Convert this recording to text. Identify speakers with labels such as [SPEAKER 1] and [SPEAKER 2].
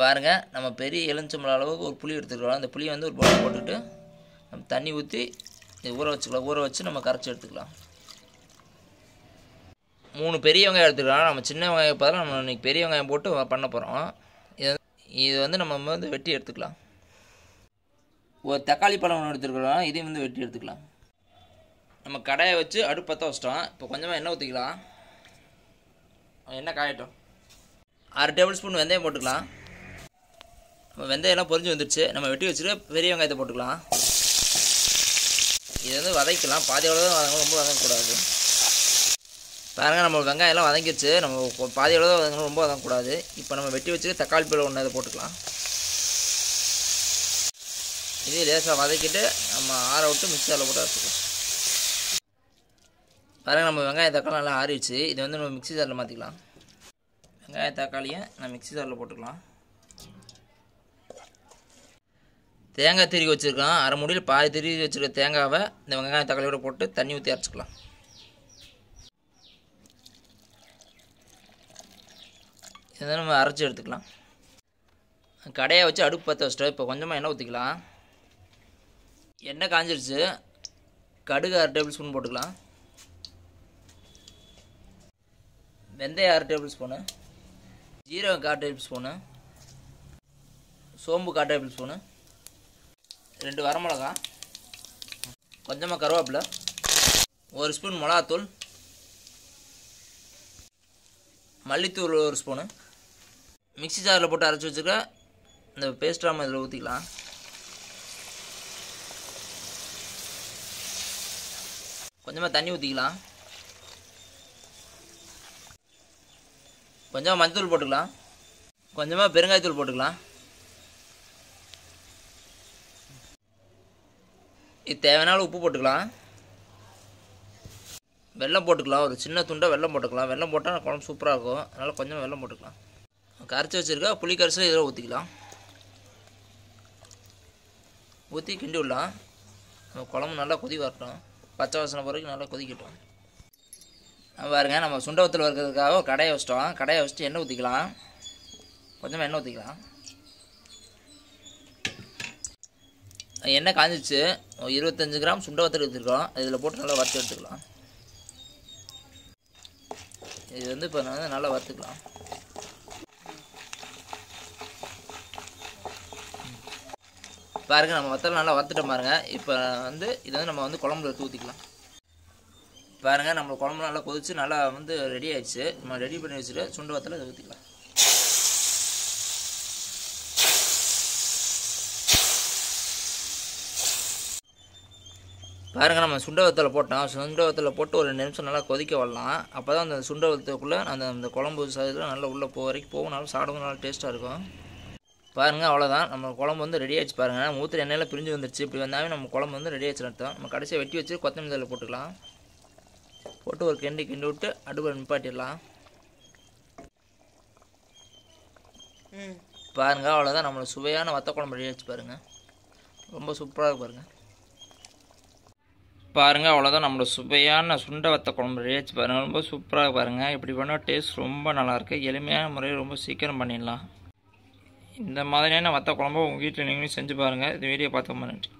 [SPEAKER 1] பாருங்கள் நம்ம பெரிய எலுமிச்சம்பழம் அளவுக்கு ஒரு புளி எடுத்துக்கலாம் அந்த புளியை வந்து ஒரு பவுல் போட்டுட்டு நம்ம தண்ணி ஊற்றி இது ஊற வச்சுக்கலாம் ஊற வச்சு நம்ம கரைச்சி எடுத்துக்கலாம். மூணு பெரிய வெங்காயம் எடுத்துக்கலாம். நம்ம சின்ன வெங்காயம் பதிலாக நம்ம இன்றைக்கி பெரிய வெங்காயம் போட்டு பண்ண போகிறோம் இது இது வந்து நம்ம வந்து வெட்டி எடுத்துக்கலாம். ஒரு தக்காளி பழம் ஒன்று எடுத்துருக்குறோம் இதையும் வந்து வெட்டி எடுத்துக்கலாம். நம்ம கடையை வச்சு அடுப்பு பற்ற வச்சிட்டோம். இப்போ கொஞ்சமாக எண்ணெய் ஊற்றிக்கலாம் எண்ணெய் காயட்டும். அரை டேபிள் ஸ்பூன் வெந்தயம் போட்டுக்கலாம். நம்ம வெந்தயம்லாம் பொறிஞ்சு பொரிஞ்சு வந்துருச்சு. நம்ம வெட்டி வச்சுட்டு பெரிய வெங்காயத்தை போட்டுக்கலாம். இது வந்து வதக்கலாம். பாதி அளவு தான் வதங்கணும். ரொம்ப வதங்கக்கூடாது. பாருங்கள் நம்ம வெங்காயம்லாம் வதங்கிடுச்சு நம்ம பாதி அளவு தான் வதங்கணும். ரொம்ப வதங்கக்கூடாது. இப்போ நம்ம வெட்டி வச்சுட்டு தக்காளி பழம் ஒன்று அதை போட்டுக்கலாம். இதே லேசாக வதக்கிட்டு நம்ம ஆற விட்டு மிக்சரில் போட்டு வச்சுக்கலாம் பாருங்கள் நம்ம வெங்காயம் தக்காளி நல்லா ஆறிடுச்சு. இதை வந்து நம்ம மிக்ஸி ஜாரில் மாற்றிக்கலாம் வெங்காய தக்காளியை நான் மிக்ஸி ஜாரில் போட்டுக்கலாம். தேங்காய் திருவி வச்சுருக்கலாம். அரை முடியில் பாதி திருவி வச்சுருக்க தேங்காவை இந்த வெங்காய தக்காளியோட போட்டு தண்ணி ஊற்றி அரைச்சிக்கலாம். இதை நம்ம அரைச்சி எடுத்துக்கலாம். கடையை வச்சு அடுப்பு பற்ற வச்சிட்டோம். இப்போ கொஞ்சமாக எண்ணெய் ஊற்றிக்கலாம் எண்ணெய் காஞ்சிருச்சு. கடுகு அரை டேபிள் ஸ்பூன் போட்டுக்கலாம். வெந்தயம் அரை டேபிள் ஸ்பூனு. ஜீரகம் கால் டேபிள் ஸ்பூனு. சோம்பு கால் டேபிள் ஸ்பூனு. ரெண்டு வரமிளகா கொஞ்சமாக கருவேப்பிலை ஒரு ஸ்பூன் மிளகாத்தூள் மல்லித்தூள் ஒரு ஸ்பூனு. மிக்ஸி ஜாரில் போட்டு அரைச்சி வச்சுருக்க இந்த பேஸ்ட் இதில் ஊற்றிக்கலாம் கொஞ்சமாக தண்ணி ஊற்றிக்கலாம் கொஞ்சமாக மஞ்சத்தூள் போட்டுக்கலாம். கொஞ்சமாக பெருங்காயத்தூள் போட்டுக்கலாம். இது தேவையான உப்பு போட்டுக்கலாம். வெல்லம் போட்டுக்கலாம். ஒரு சின்ன துண்டை வெல்லம் போட்டுக்கலாம். வெல்லம் போட்டால் குழம்பு சூப்பராக இருக்கும். அதனால் கொஞ்சம் வெல்லம் போட்டுக்கலாம். கரைச்சி வச்சுருக்கா புளி கரைசல் இதில் ஊற்றிக்கலாம் ஊற்றி கிண்டி விடலாம். நம்ம குழம்பு நல்லா கொதி வரட்டும். பச்சை வாசனை வரைக்கும் நல்லா கொதிக்கட்டும். நம்ம பாருங்க நம்ம சுண்டவத்தில் வறுக்கிறதுக்காக ஒரு கடையை வச்சிட்டோம். கடையை வச்சுட்டு எண்ணெய் ஊற்றிக்கலாம் கொஞ்சமாக எண்ணெய் ஊற்றிக்கலாம் எண்ணெய் காஞ்சிச்சு. இருபத்தஞ்சு கிராம் சுண்டவத்தில் எடுத்துருக்கோம். இதில் போட்டு நல்லா வறுத்து எடுத்துக்கலாம். இது வந்து இப்போ நான் வந்து நல்லா வறுத்துக்கலாம். பாருங்க நம்ம வத்தல் நல்லா வறுத்துட்டோம் பாருங்க. இப்போ வந்து இதை வந்து நம்ம வந்து குழம்புல எடுத்து ஊற்றிக்கலாம் பாருங்க நம்ம குழம்பு நல்லா கொதிச்சு நல்லா வந்து ரெடி ஆயிடுச்சு. நம்ம ரெடி பண்ணி வச்சுட்டு சுண்டு வத்தலை இதை ஊற்றிக்கலாம் பாருங்க நம்ம சுண்ட வத்தலை போட்டோம். சுண்ட வத்தலை போட்டு ஒரு ரெண்டு நிமிஷம் நல்லா கொதிக்க விடலாம். அப்போ தான் அந்த சுண்ட வத்தக்குள்ளே அந்த அந்த குழம்பு சைடில் நல்லா உள்ளே போக வரைக்கும் போகும். நல்லா சாப்பிடும் நல்லா டேஸ்ட்டாக இருக்கும். பாருங்க அவ்வளோதான் நம்ம குழம்பு வந்து ரெடி ஆயிடுச்சு பாருங்க. நம்ம ஊற்றுற எண்ணெயில் பிரிஞ்சு வந்துருச்சு. இப்படி வந்தாவே நம்ம குழம்பு வந்து ரெடி ஆயிடுச்சு அர்த்தம். நம்ம கடைசியாக வெட்டி வச்சு கொத்தமல்லி தழை போட்டுக்கலாம். போட்டு ஒரு கிண்டி கிண்டி விட்டு அடுப்பில் நிப்பாட்டிடலாம். பாருங்க அவ்வளோதான் நம்மளோட சுவையான வத்த குழம்பு ரெடி ஆயிடுச்சு பாருங்க. ரொம்ப சூப்பராக இருக்கு பாருங்க. பாருங்கள் அவ்வளோதான் நம்மளோட சுவையான சுண்டை வத்த குழம்பு ரெடி பாருங்கள் ரொம்ப சூப்பராக பாருங்கள் இப்படி பண்ணால் டேஸ்ட் ரொம்ப நல்லாயிருக்கு எளிமையான முறையில் ரொம்ப சீக்கிரம் பண்ணிடலாம். இந்த மாதிரியான வத்த குழம்பு உங்கள் வீட்டில் நீங்களும் செஞ்சு பாருங்கள் இந்த வீடியோ பார்த்து நன்றி.